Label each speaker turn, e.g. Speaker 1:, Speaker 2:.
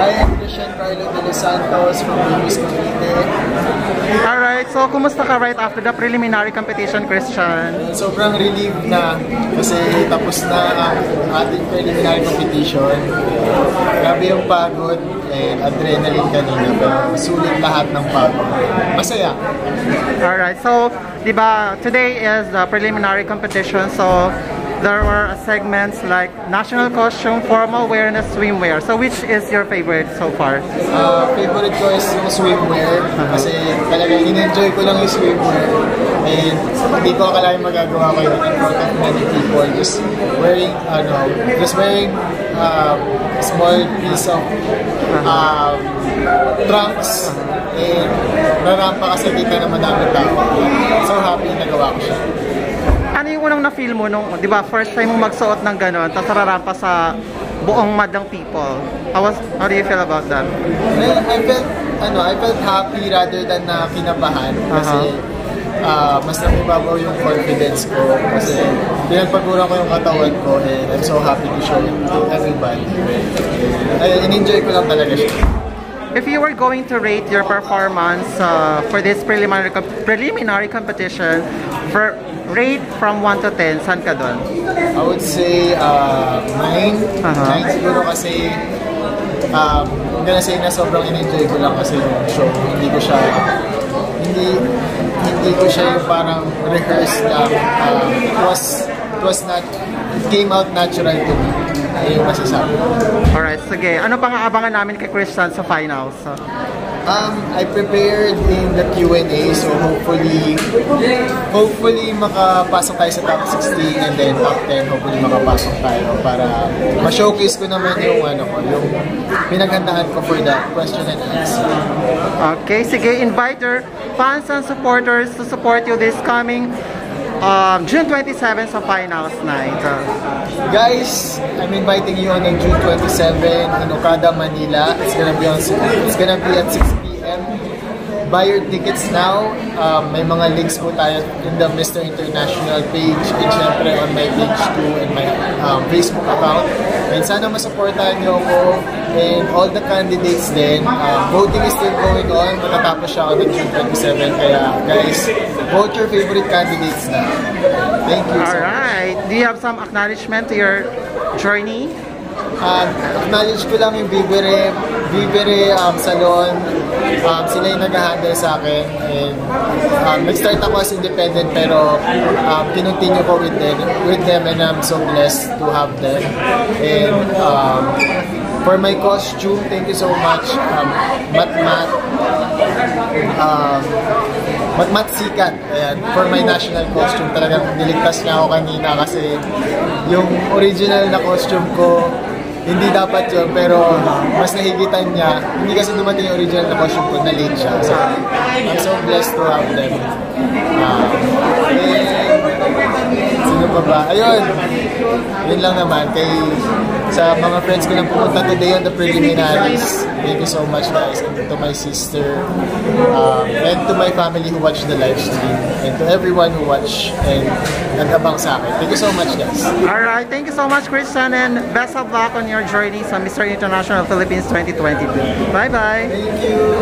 Speaker 1: I am Christian Carlo de los Santos from Luis Cavite.
Speaker 2: Alright, so kumusta ka right after the preliminary competition, Christian?
Speaker 1: Sobrang relieved na kasi tapos na ang ating preliminary competition. Grabe yung pagod and adrenaline kanina pero sulit lahat ng pagod. Masaya.
Speaker 2: Alright, so, di ba, today is the preliminary competition, so there were segments like national costume, formal wear, and swimwear. So which is your favorite so far?
Speaker 1: Uh, favorite ko is yung swimwear kasi talagang in-enjoy ko lang yung swimwear. And hindi ko akalain magagawa ko yun in front of many people. Just wearing, ano, just wearing uh, small piece of um, trunks and rarampa kasi kita na madami tao. So happy nagawa ko siya.
Speaker 2: Yung unang na-feel mo nung, di ba, first time mo magsuot ng gano'n, tapos rarampa sa buong madang people? How, was, how do you feel about that?
Speaker 1: I, I felt, ano, I felt happy rather than na kinabahan kasi ah, mas nakibabaw yung confidence ko kasi pinagpagura ko yung katawan ko and I'm so happy to show it to everybody. Ay, in-enjoy ko lang talaga siya.
Speaker 2: If you were going to rate your performance uh, for this preliminary com- preliminary competition, for rate from 1 to 10, saan ka doon?
Speaker 1: I would say uh, 9.
Speaker 2: Aha.
Speaker 1: 9 siguro kasi um, I'm gonna say na sobrang in-enjoy ko lang kasi yung show. Hindi ko siya hindi hindi ko siya yung parang rehearsed lang. Um, it was it was not it came out natural to me. Ayun yung masasabi.
Speaker 2: Alright, sige. Ano pang aabangan namin kay Christian sa finals?
Speaker 1: Um, I prepared in the Q&A so hopefully hopefully makapasok tayo sa top 16 and then top 10 hopefully makapasok tayo para ma-showcase ko naman yung ano ko yung pinaghandaan ko for the question and answer.
Speaker 2: Okay, sige. Invite your fans and supporters to support you this coming um, June 27 sa finals night.
Speaker 1: Guys, I'm inviting you on June 27 in Okada, Manila. It's gonna be on it's gonna be at 6 p.m. Buy your tickets now. Um, may mga links po tayo in the Mr. International page and syempre on my page too and my um, Facebook account. And sana masupportahan niyo ako and all the candidates din. Um, voting is still going on. Matatapos siya on June 27. Kaya guys, vote your favorite candidates na. Thank you. so much.
Speaker 2: Alright. Do you have some acknowledgement to your journey?
Speaker 1: Um, acknowledge ko lang yung Vivere, Vivere um, Salon. Um, sila yung nag-handle sa akin. And, um, nag-start ako as independent pero um, kinontinue ko with them, with them and I'm so blessed to have them. And um, for my costume, thank you so much. Um, Mat Mat. Um, Mat Mat Sikat. Ayan, for my national costume, talagang niligtas niya ako kanina kasi yung original na costume ko, hindi dapat yun, pero mas nahigitan niya. Hindi kasi dumating yung original na costume ko, na late siya. So, I'm so blessed to have them. Um, and, sino pa ba? Ayun, yun lang naman. Kay, sa mga friends ko na pumunta today on the preliminaries, thank you so much guys. And to my sister, um, and to my family who watched the live stream, and to everyone who watched and nag-abang sa akin. Thank you so much guys.
Speaker 2: Alright, thank you so much Christian and best of luck on your journey sa Mr. International Philippines 2022. Bye-bye!
Speaker 1: Thank you.